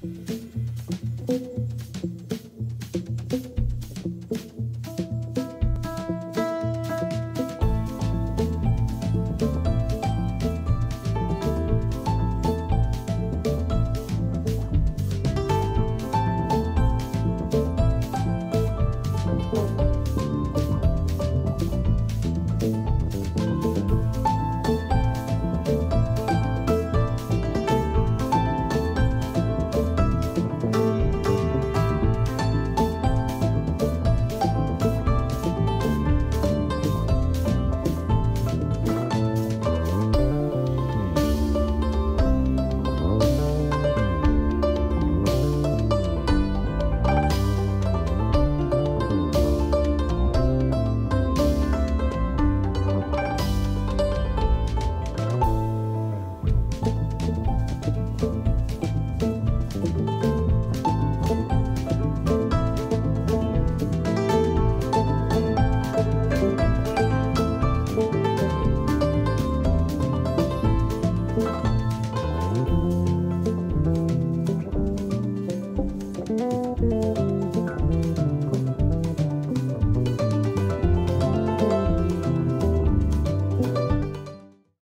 Thank Bye.